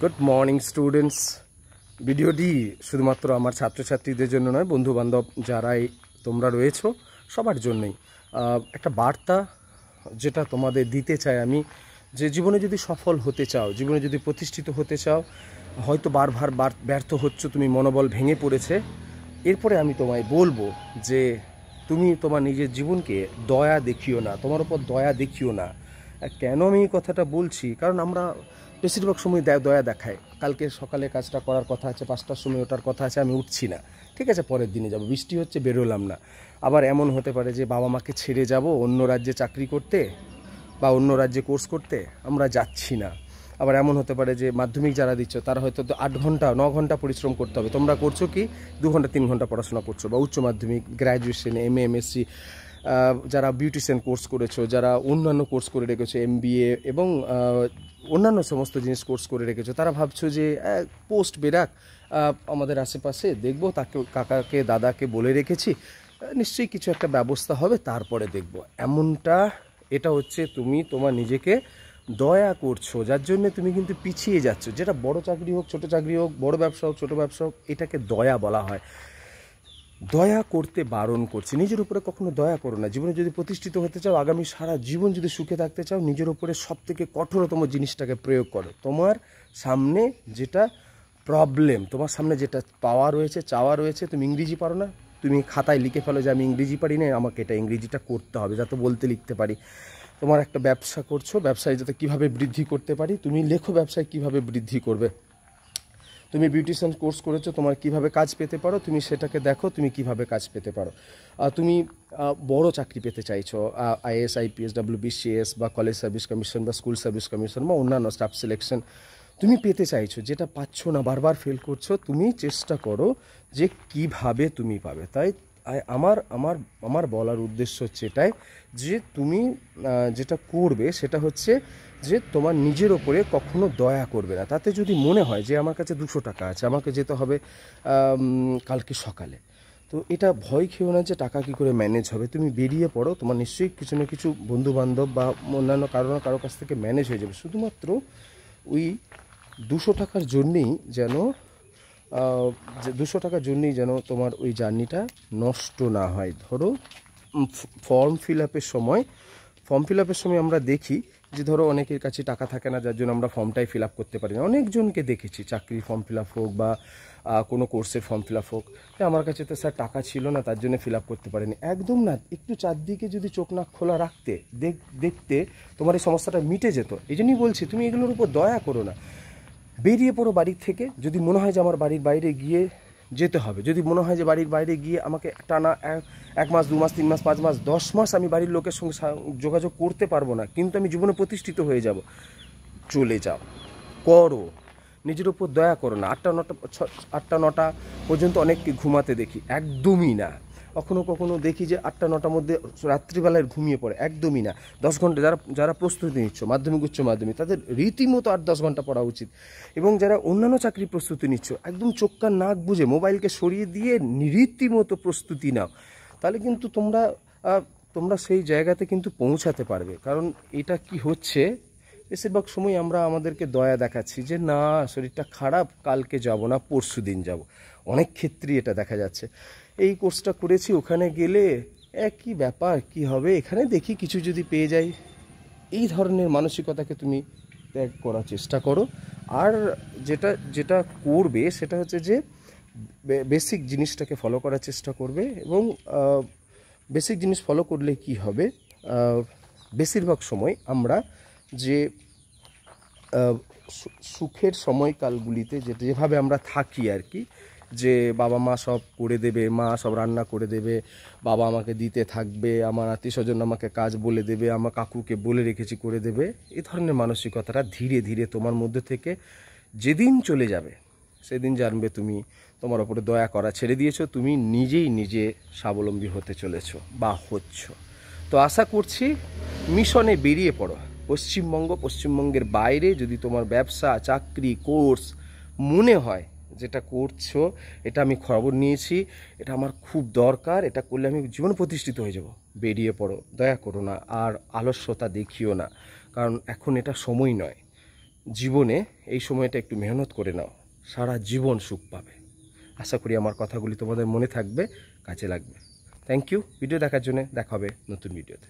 Good morning students ভিডিওটি শুধুমাত্র আমার ছাত্রছাত্রীদের জন্য নয় বন্ধু বান্ধব যারাই তোমরা রয়েছো, সবার জন্যই। একটা বার্তা যেটা তোমাদের দিতে চাই আমি, যে জীবনে যদি সফল হতে চাও, জীবনে যদি প্রতিষ্ঠিত হতে চাও, হয়তো বারবার ব্যর্থ হচ্ছ, তুমি মনোবল ভেঙে পড়েছে। এরপরে আমি তোমায় বলব যে তুমি তোমার নিজের জীবনকে দয়া দেখিও না, তোমার উপর দয়া দেখিও না। কেন আমি এই কথাটা বলছি? কারণ আমরা বেশিরভাগ সময় দয়া দয়া দেখাই কালকে সকালে কাজটা করার কথা আছে, পাঁচটার সময় ওঠার কথা আছে, আমি উঠছি না। ঠিক আছে, পরের দিনে যাব। বৃষ্টি হচ্ছে, বেরোলাম না। আবার এমন হতে পারে যে বাবা মাকে ছেড়ে যাব, অন্য রাজ্যে চাকরি করতে বা অন্য রাজ্যে কোর্স করতে, আমরা যাচ্ছি না। আবার এমন হতে পারে যে মাধ্যমিক যারা দিচ্ছ, তারা হয়তো আট ঘণ্টা, ন ঘণ্টা পরিশ্রম করতে হবে। তোমরা করছ কি? দু ঘণ্টা, তিন ঘণ্টা পড়াশোনা করছ বা উচ্চ মাধ্যমিক গ্র্যাজুয়েশন এম এ এমএসসি যারা বিউটিশিয়ান কোর্স করেছ, যারা অন্যান্য কোর্স করে রেখেছো এম এবং অন্যান্য সমস্ত জিনিস কোর্স করে রেখেছো, তারা ভাবছ যে পোস্ট বেরাক আমাদের আশেপাশে দেখব, তাকে, কাকাকে, দাদাকে বলে রেখেছি নিশ্চয়ই কিছু একটা ব্যবস্থা হবে, তারপরে দেখব। এমনটা, এটা হচ্ছে তুমি তোমার নিজেকে দয়া করছ, যার জন্য তুমি কিন্তু পিছিয়ে যাচ্ছ, যেটা বড় চাকরি হোক, ছোট চাকরি হোক, বড় ব্যবসা হোক, ছোট ব্যবসা হোক, এটাকে দয়া বলা হয়। দয়া করতে বারণ করছে। নিজের উপরে কখনো দয়া করো না। জীবনে যদি প্রতিষ্ঠিত হতে চাও, আগামী সারা জীবন যদি সুখে থাকতে চাও, নিজের উপরে সব থেকে কঠোরতম জিনিসটাকে প্রয়োগ করো। তোমার সামনে যেটা প্রবলেম তোমার সামনে যেটা পাওয়া রয়েছে, চাওয়া রয়েছে, তুমি ইংরেজি পারো না। তুমি খাতায় লিখে ফেলো যে, আমি ইংরেজি পারি না আমাকে এটা ইংরেজিটা করতে হবে, যাতে বলতে লিখতে পারি। তোমার একটা ব্যবসা করছ, ব্যবসায় যাতে কীভাবে বৃদ্ধি করতে পারি, তুমি লেখো ব্যবসায় কীভাবে বৃদ্ধি করবে। তুমি বিউটিশিয়ান কোর্স করেছ, তোমার কীভাবে কাজ পেতে পারো, তুমি সেটাকে দেখো, তুমি কীভাবে কাজ পেতে পারো। তুমি বড় চাকরি পেতে চাইছো আইএস আইপিএস ডাব্লিউবিসিএস বা কলেজ সার্ভিস কমিশন বা স্কুল সার্ভিস কমিশন বা অন্যান্য স্টাফ সিলেকশন তুমি পেতে চাইছো, যেটা পাচ্ছ না, বারবার ফেল করছ, তুমি চেষ্টা করো যে কীভাবে তুমি পাবে। তাই আমার আমার আমার বলার উদ্দেশ্য হচ্ছে এটাই যে তুমি যেটা করবে সেটা হচ্ছে যে তোমার নিজের ওপরে কখনো দয়া করবে না। তাতে যদি মনে হয় যে আমার কাছে দুশো টাকা আছে, আমাকে যেতে হবে কালকে সকালে। তো এটা ভয় খেও না যে টাকা কি করে ম্যানেজ হবে। তুমি বেরিয়ে পড়ো, তোমার নিশ্চয়ই কিছু না কিছু বন্ধু বান্ধব বা অন্যান্য কারও না কারও কাছ থেকে ম্যানেজ হয়ে যাবে। শুধুমাত্র ওই দুশো টাকার জন্যেই যেন দুশো টাকার জন্যই যেন তোমার ওই জার্নিটা নষ্ট না হয়। ধরো ফর্ম ফিল আপের সময় ফর্ম ফিল আপের সময় আমরা দেখি যে ধরো অনেকের কাছে টাকা থাকে না, যার জন্য আমরা ফর্মটাই ফিল আপ করতে পারি না। অনেকজনকে দেখেছি, চাকরির ফর্ম ফিল আপ হোক বা কোনো কোর্সের ফর্ম ফিল আপ হোক। আমার কাছে তো স্যার টাকা ছিল না, তার জন্য ফিল আপ করতে পারিনি। একদম না, একটু চারদিকে যদি চোখ নাক খোলা রাখতে, দেখ, দেখতে তোমার এই সমস্যাটা মিটে যেত। এই জন্যই বলছি, তুমি এগুলোর উপর দয়া করো না। বেরিয়ে পড়ো বাড়ির থেকে, যদি মনে হয় যে আমার বাড়ির বাইরে গিয়ে যেতে হবে। যদি মনে হয় যে বাড়ির বাইরে গিয়ে আমাকে টানা এক- মাস, দু মাস, তিন মাস, পাঁচ মাস, দশ মাস আমি বাড়ির লোকের সঙ্গে যোগাযোগ করতে পারব না, কিন্তু আমি জীবনে প্রতিষ্ঠিত হয়ে যাব। চলে যাও। করো। নিজের উপর দয়া করো না। আটটা, নটা আটটা, নটা পর্যন্ত অনেককে ঘুমাতে দেখি। একদমই না। কখনো কখনো দেখি যে আটটা, নটার মধ্যে রাত্রিবেলায় ঘুমিয়ে পড়ে, একদমই না। দশ ঘণ্টা যারা যারা প্রস্তুতি নিচ্ছ, মাধ্যমিক, উচ্চ মাধ্যমিক, তাদের রীতিমতো আট, দশ ঘণ্টা পড়া উচিত। এবং যারা অন্যান্য চাকরি প্রস্তুতি নিচ্ছ, একদম চোখকার নাক বুঝে মোবাইলকে সরিয়ে দিয়ে রীতিমতো প্রস্তুতি নাও। তাহলে কিন্তু তোমরা তোমরা সেই জায়গাতে কিন্তু পৌঁছাতে পারবে। কারণ এটা কি হচ্ছে? বেশিরভাগ সময় আমরা আমাদেরকে দয়া দেখাচ্ছি যে, না, শরীরটা খারাপ, কালকে যাব না পরশু দিন যাব। অনেক ক্ষেত্রেই এটা দেখা যাচ্ছে। এই কোর্সটা করেছি, ওখানে গেলে একই ব্যাপার, কি হবে? এখানে দেখি কিছু যদি পেয়ে যাই। এই ধরনের মানসিকতাকে তুমি ত্যাগ করার চেষ্টা করো। আর যেটা যেটা করবে, সেটা হচ্ছে যে বেসিক জিনিসটাকে ফলো করার চেষ্টা করবে এবং বেসিক জিনিস ফলো করলে কি হবে? বেশিরভাগ সময় আমরা যে সুখের সময়কালগুলিতে যে, যেভাবে আমরা থাকি আর কি যে বাবা মা সব করে দেবে, মা সব রান্না করে দেবে, বাবা আমাকে দিতে থাকবে, আমার আত্মীয় স্বজন আমাকে কাজ বলে দেবে, আমার কাকুকে বলে রেখেছি করে দেবে এই ধরনের মানসিকতাটা ধীরে ধীরে তোমার মধ্যে থেকে যেদিন চলে যাবে, সেদিন জানবে তুমি তোমার ওপরে দয়া করা ছেড়ে দিয়েছ, তুমি নিজেই নিজে স্বাবলম্বী হতে চলেছো বা হচ্ছ। তো আশা করছি মিশনে বেরিয়ে পড়ো। পশ্চিমবঙ্গ, পশ্চিমবঙ্গের বাইরে যদি তোমার ব্যবসা, চাকরি, কোর্স মনে হয় যেটা করছ, এটা আমি খবর নিয়েছি, এটা আমার খুব দরকার, এটা করলে আমি জীবন প্রতিষ্ঠিত হয়ে যাব। বেরিয়ে পড়ো, দয়া করো না, আর আলস্যতা দেখিও না, কারণ এখন এটা সময় নয়। জীবনে এই সময়টা একটু মেহনত করে নাও, সারা জীবন সুখ পাবে। আশা করি আমার কথাগুলি তোমাদের মনে থাকবে, কাজে লাগবে। থ্যাংক ইউ ভিডিও দেখার জন্য দেখা হবে নতুন ভিডিওতে